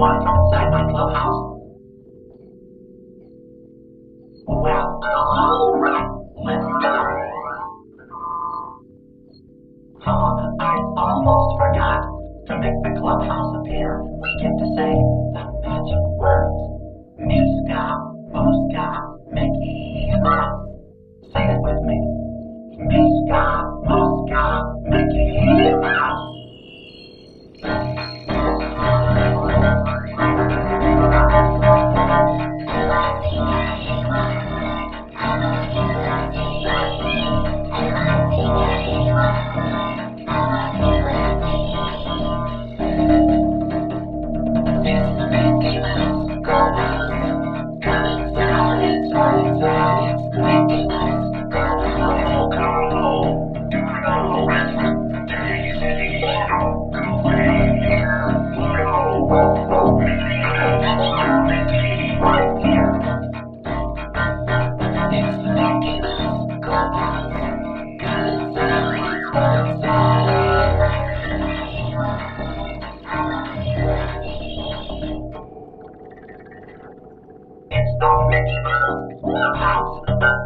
You wanna my clubhouse? Well, alright, let's go. Oh, I almost forgot. To make the clubhouse appear, we get to say the magic words. Mee-ska, moo-ska, Mickey Mouse!